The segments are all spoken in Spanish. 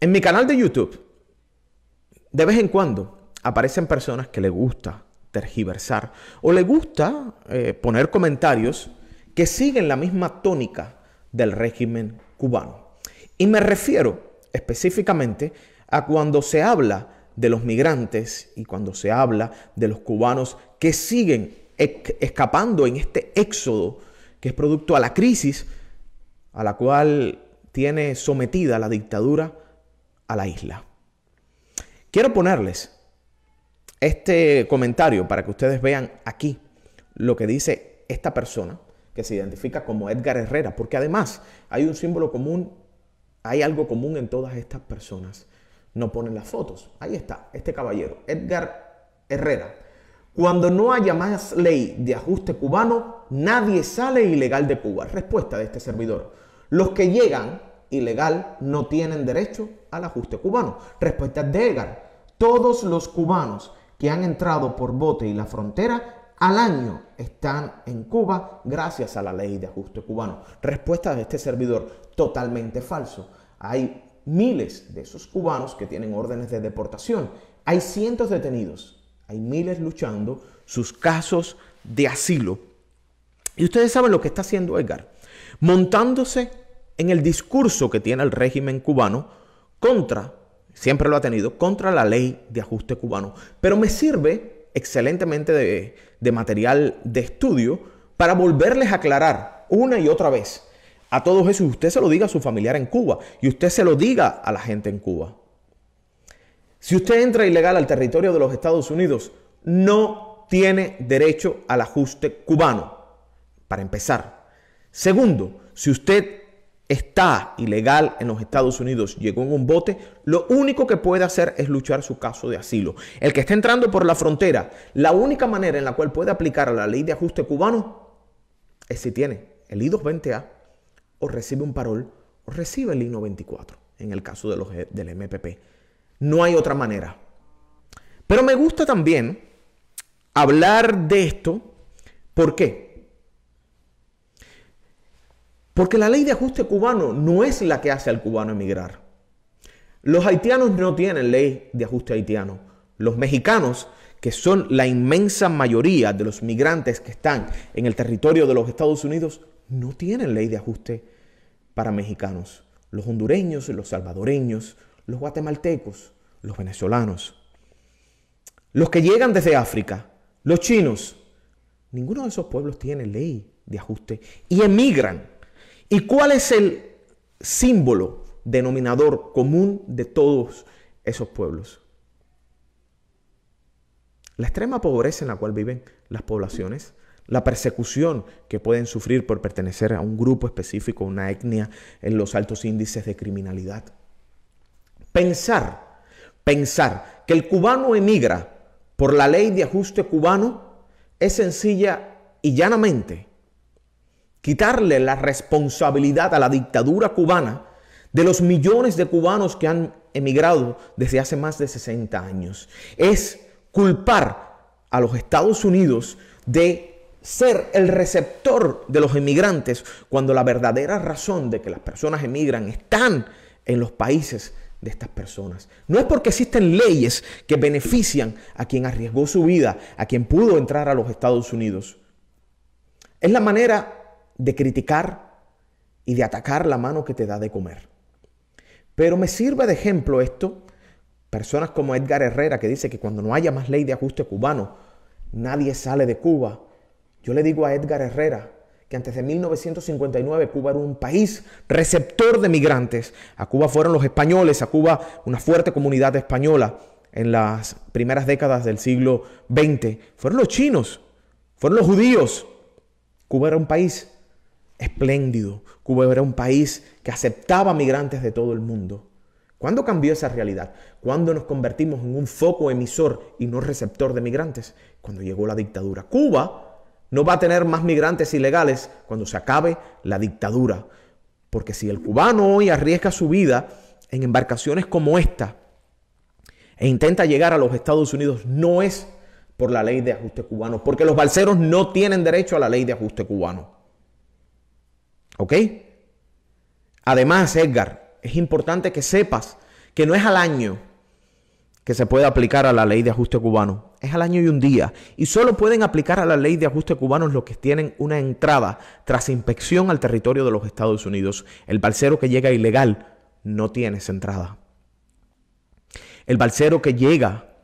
En mi canal de YouTube, de vez en cuando aparecen personas que le gusta tergiversar o le gusta eh, poner comentarios que siguen la misma tónica del régimen cubano. Y me refiero específicamente a cuando se habla de los migrantes y cuando se habla de los cubanos que siguen escapando en este éxodo que es producto a la crisis a la cual tiene sometida la dictadura a la isla. Quiero ponerles este comentario para que ustedes vean aquí lo que dice esta persona que se identifica como Edgar Herrera, porque además hay un símbolo común, hay algo común en todas estas personas. No ponen las fotos. Ahí está, este caballero, Edgar Herrera. Cuando no haya más ley de ajuste cubano, nadie sale ilegal de Cuba. Respuesta de este servidor. Los que llegan ilegal no tienen derecho al ajuste cubano. Respuesta de Edgar. Todos los cubanos que han entrado por bote y la frontera al año están en Cuba gracias a la ley de ajuste cubano. Respuesta de este servidor, totalmente falso. Hay miles de esos cubanos que tienen órdenes de deportación. Hay cientos detenidos. Hay miles luchando sus casos de asilo. Y ustedes saben lo que está haciendo Edgar. Montándose en el discurso que tiene el régimen cubano contra, siempre lo ha tenido, contra la ley de ajuste cubano. Pero me sirve excelentemente de, material de estudio para volverles a aclarar una y otra vez a todos esos. Usted se lo diga a su familiar en Cuba y usted se lo diga a la gente en Cuba. Si usted entra ilegal al territorio de los Estados Unidos, no tiene derecho al ajuste cubano, para empezar. Segundo, si usted está ilegal en los Estados Unidos, llegó en un bote, lo único que puede hacer es luchar su caso de asilo. El que está entrando por la frontera, la única manera en la cual puede aplicar la ley de ajuste cubano es si tiene el I-220A o recibe un parol o recibe el I-94, en el caso de los, del MPP. No hay otra manera. Pero me gusta también hablar de esto. ¿Por qué? Porque la ley de ajuste cubano no es la que hace al cubano emigrar. Los haitianos no tienen ley de ajuste haitiano. Los mexicanos, que son la inmensa mayoría de los migrantes que están en el territorio de los Estados Unidos, no tienen ley de ajuste para mexicanos. Los hondureños, los salvadoreños, los guatemaltecos, los venezolanos. Los que llegan desde África, los chinos, ninguno de esos pueblos tiene ley de ajuste y emigran ¿Y cuál es el símbolo, denominador común de todos esos pueblos? La extrema pobreza en la cual viven las poblaciones, la persecución que pueden sufrir por pertenecer a un grupo específico, una etnia, en los altos índices de criminalidad. Pensar, pensar que el cubano emigra por la ley de ajuste cubano es sencilla y llanamente quitarle la responsabilidad a la dictadura cubana de los millones de cubanos que han emigrado desde hace más de 60 años. Es culpar a los Estados Unidos de ser el receptor de los emigrantes cuando la verdadera razón de que las personas emigran están en los países de estas personas. No es porque existen leyes que benefician a quien arriesgó su vida, a quien pudo entrar a los Estados Unidos. Es la manera de criticar y de atacar la mano que te da de comer. Pero me sirve de ejemplo esto, personas como Edgar Herrera que dice que cuando no haya más ley de ajuste cubano, nadie sale de Cuba. Yo le digo a Edgar Herrera que antes de 1959 Cuba era un país receptor de migrantes. A Cuba fueron los españoles, a Cuba una fuerte comunidad española en las primeras décadas del siglo XX. Fueron los chinos, fueron los judíos. Cuba era un país espléndido. Cuba era un país que aceptaba migrantes de todo el mundo. ¿Cuándo cambió esa realidad? ¿Cuándo nos convertimos en un foco emisor y no receptor de migrantes? Cuando llegó la dictadura. Cuba no va a tener más migrantes ilegales cuando se acabe la dictadura. Porque si el cubano hoy arriesga su vida en embarcaciones como esta e intenta llegar a los Estados Unidos, no es por la ley de ajuste cubano, porque los balseros no tienen derecho a la ley de ajuste cubano. ¿Ok? Además, Edgar, es importante que sepas que no es al año que se puede aplicar a la ley de ajuste cubano, es al año y un día. Y solo pueden aplicar a la ley de ajuste cubano los que tienen una entrada tras inspección al territorio de los Estados Unidos. El balsero que llega ilegal no tiene esa entrada. El balsero que llega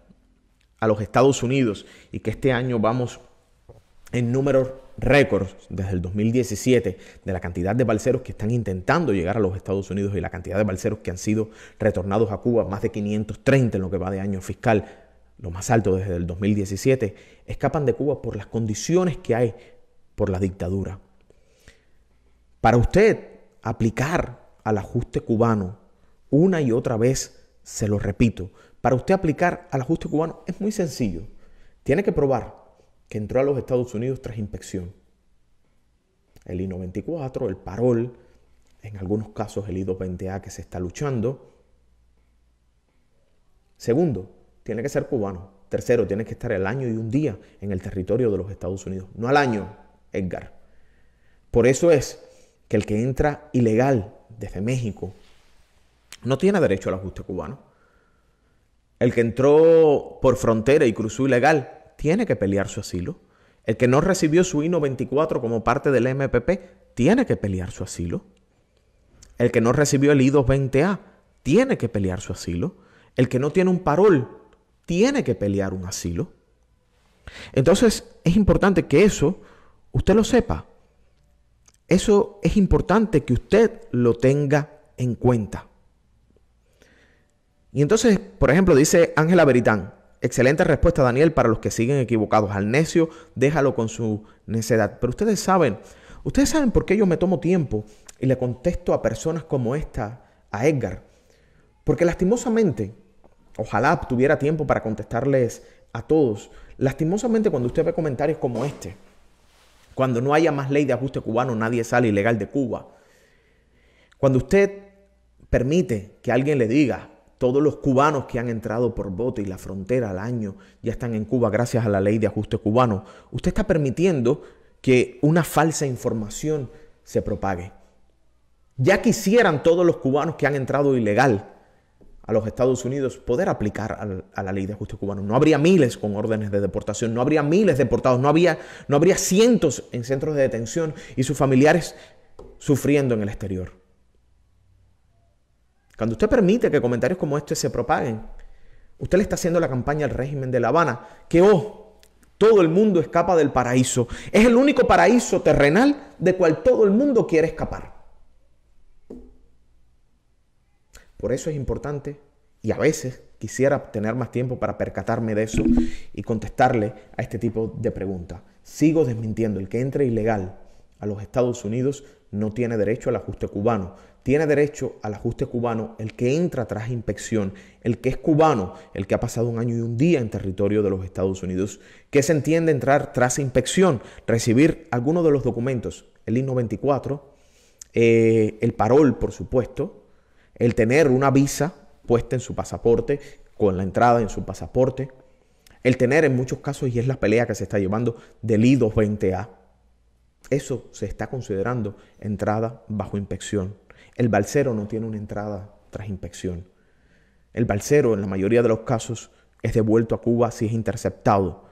a los Estados Unidos y que este año vamos en números récords desde el 2017 de la cantidad de balseros que están intentando llegar a los Estados Unidos y la cantidad de balseros que han sido retornados a Cuba, más de 530 en lo que va de año fiscal, lo más alto desde el 2017, escapan de Cuba por las condiciones que hay por la dictadura. Para usted aplicar al ajuste cubano una y otra vez, se lo repito, para usted aplicar al ajuste cubano es muy sencillo. Tiene que probar que entró a los Estados Unidos tras inspección. El I-94, el parol, en algunos casos el I-220A que se está luchando. Segundo, tiene que ser cubano. Tercero, tiene que estar el año y un día en el territorio de los Estados Unidos. No al año, Edgar. Por eso es que el que entra ilegal desde México no tiene derecho al ajuste cubano. El que entró por frontera y cruzó ilegal tiene que pelear su asilo. El que no recibió su I-94 como parte del MPP tiene que pelear su asilo. El que no recibió el I-220A tiene que pelear su asilo. El que no tiene un parol tiene que pelear un asilo. Entonces es importante que eso usted lo sepa. Eso es importante que usted lo tenga en cuenta. Y entonces, por ejemplo, dice Ángela Beritán, Excelente respuesta, Daniel, para los que siguen equivocados. Al necio, déjalo con su necedad. Pero ustedes saben, ustedes saben por qué yo me tomo tiempo y le contesto a personas como esta, a Edgar. Porque lastimosamente, ojalá tuviera tiempo para contestarles a todos. Lastimosamente, cuando usted ve comentarios como este, cuando no haya más ley de ajuste cubano, nadie sale ilegal de Cuba. Cuando usted permite que alguien le diga, todos los cubanos que han entrado por bote y la frontera al año ya están en Cuba gracias a la ley de ajuste cubano. Usted está permitiendo que una falsa información se propague. Ya quisieran todos los cubanos que han entrado ilegal a los Estados Unidos poder aplicar a la ley de ajuste cubano. No habría miles con órdenes de deportación, no habría miles deportados, no, había, no habría cientos en centros de detención y sus familiares sufriendo en el exterior. Cuando usted permite que comentarios como este se propaguen, usted le está haciendo la campaña al régimen de La Habana, que oh, todo el mundo escapa del paraíso. Es el único paraíso terrenal de cual todo el mundo quiere escapar. Por eso es importante, y a veces quisiera tener más tiempo para percatarme de eso y contestarle a este tipo de preguntas. Sigo desmintiendo, el que entre ilegal a los Estados Unidos no tiene derecho al ajuste cubano. Tiene derecho al ajuste cubano el que entra tras inspección, el que es cubano, el que ha pasado un año y un día en territorio de los Estados Unidos. ¿Qué se entiende entrar tras inspección? Recibir alguno de los documentos, el I-94, eh, el parol, por supuesto, el tener una visa puesta en su pasaporte, con la entrada en su pasaporte, el tener en muchos casos, y es la pelea que se está llevando, del I-220A, eso se está considerando entrada bajo inspección. El balsero no tiene una entrada tras inspección. El balsero en la mayoría de los casos es devuelto a Cuba si es interceptado.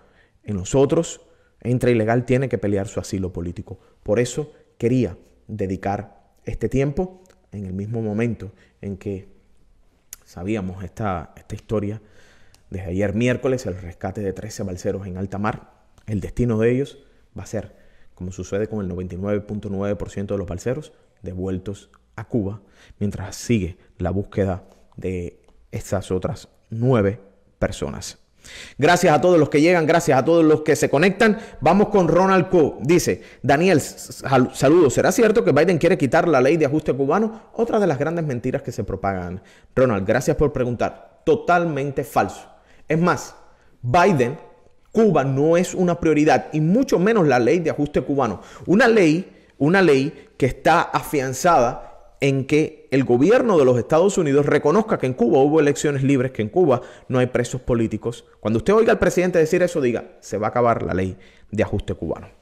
En los otros, entra ilegal, tiene que pelear su asilo político. Por eso quería dedicar este tiempo en el mismo momento en que sabíamos esta, esta historia desde ayer miércoles, el rescate de 13 balseros en alta mar. El destino de ellos va a ser como sucede con el 99.9% de los balseros, devueltos a Cuba, mientras sigue la búsqueda de estas otras nueve personas. Gracias a todos los que llegan, gracias a todos los que se conectan. Vamos con Ronald Co. Dice, Daniel, saludos. ¿Será cierto que Biden quiere quitar la ley de ajuste cubano? Otra de las grandes mentiras que se propagan. Ronald, gracias por preguntar. Totalmente falso. Es más, Biden Cuba no es una prioridad y mucho menos la ley de ajuste cubano. Una ley, una ley que está afianzada en que el gobierno de los Estados Unidos reconozca que en Cuba hubo elecciones libres, que en Cuba no hay presos políticos. Cuando usted oiga al presidente decir eso, diga, se va a acabar la ley de ajuste cubano.